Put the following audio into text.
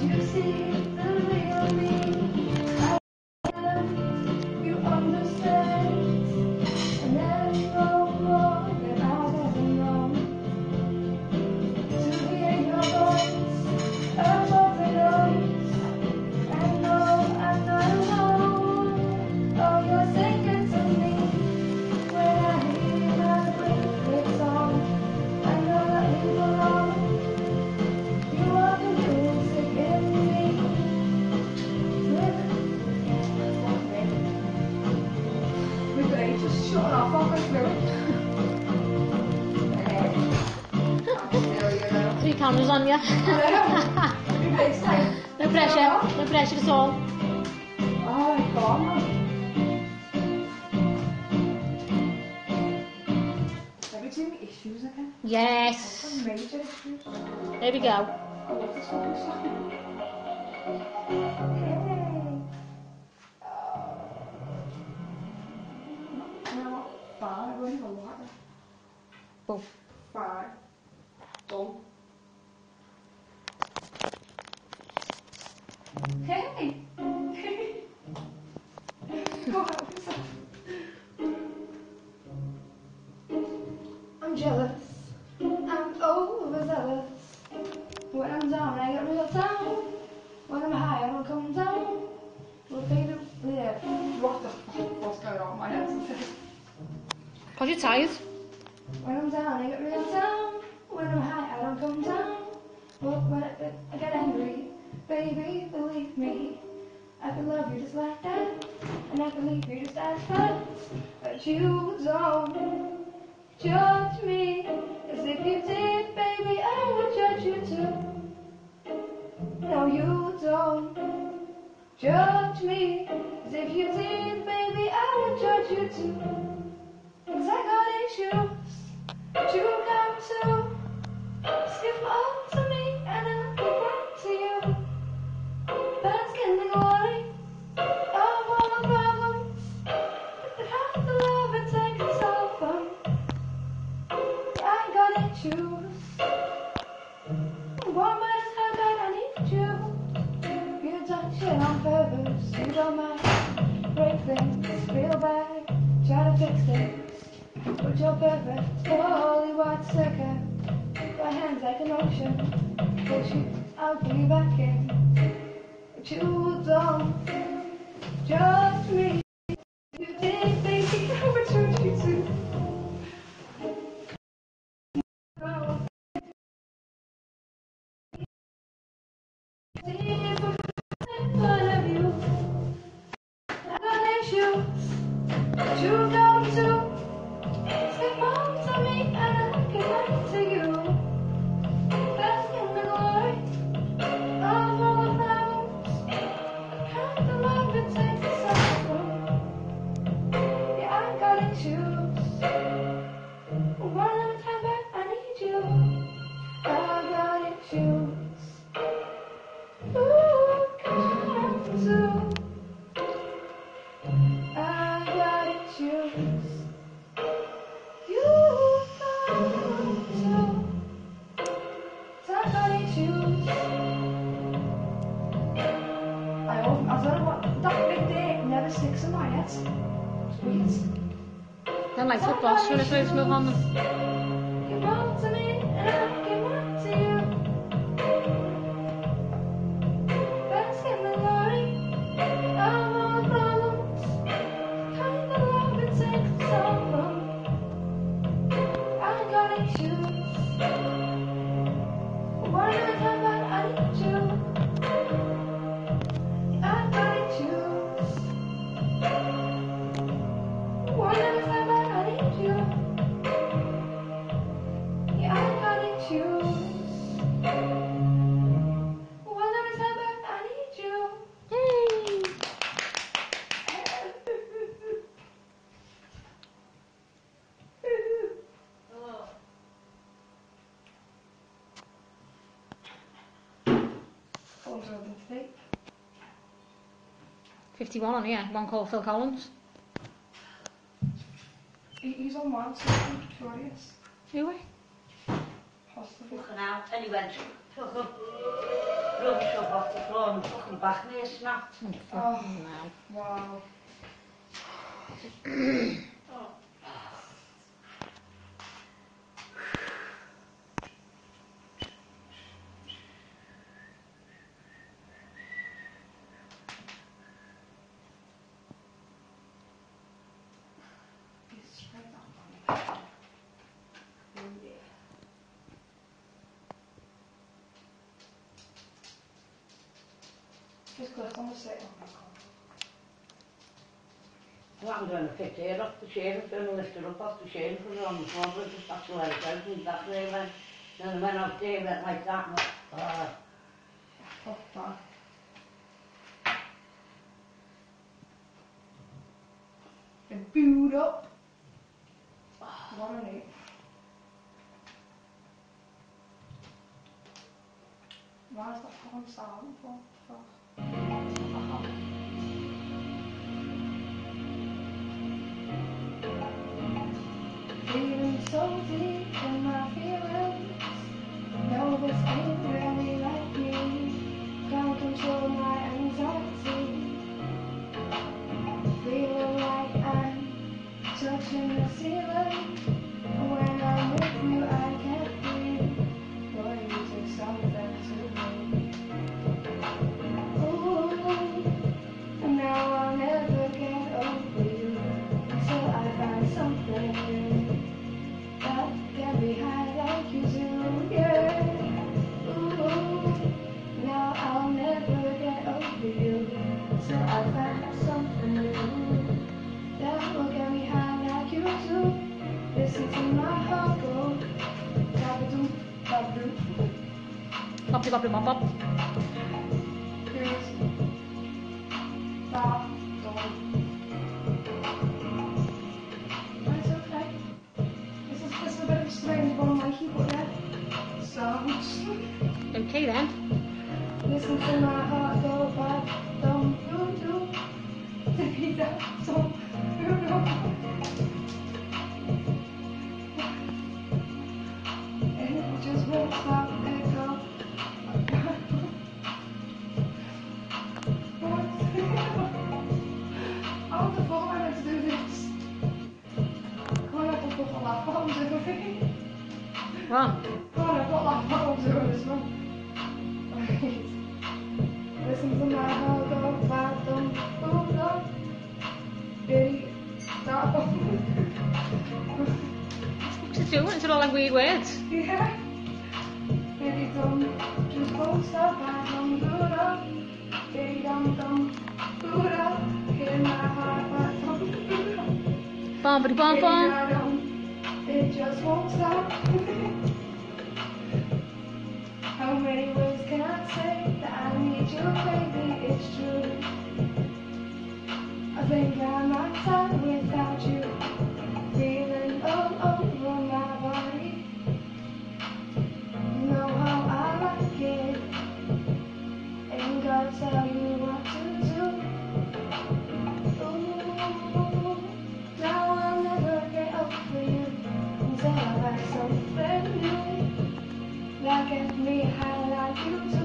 You see shut off. Three cameras on you. no pressure. No er pressure at all. Oh my god. Time issues again. Yes. Major issues. There we go. Done. Hey. What was? I'm jealous. I'm overzealous. When I'm down, I tired. When I'm down, I get real down. When I'm high, I don't come down. But when I, I get angry, baby, believe me. I can love you just like that, and I can leave you just as that. But you don't judge me purpose. You don't. Break things real bad. Try to fix things. But you're perfect, holy white circuit. My hands like an ocean. Push you, I'll you back in. But you don't judge Like football, so let's move on them. You Phone's open today. 51 on here. One called Phil Collins. He, he's on wild system, Victorious. Who we? Possibly. Fucking out. And he went, rubbish stuff off the floor and oh, oh, fucking back there snapped. Oh, No. wow. He's straight up on me. Oh, yeah. Just because I'm sitting on my car. Well, I'm going to pick the hair off the chair and going to lift her up off the chair and put her on the floor, but just that's the way it goes, and that way went. Then I went out there, went like that, and uh, Fuck that. Been booed up. What a night. Why is that phone silent for? Feeling so deep in my feelings. No, really like me. Can't control my anxiety. Like I'm touching the ceiling. When I'm with you, I my keyboard, yeah? Sounds. Okay then. Listen to my heart go bad, dum doo doo. Tippy tap, dum doo doo. And Run. On, I've got laugh while I'm doing this one. Right. Listen to my heart go bad, dum, boom, dum. Baby, stop. What's it doing? Is it all like weird words? yeah. Baby, dum, just won't stop, I dum, do dum. Baby, dum, dum, do dum. Hear my heart, but dum, do dum. Bombity bom Baby, bom. I don't, it just won't stop. How many words can I say that I need you, baby? It's true. I think I might time without you. Me high like you.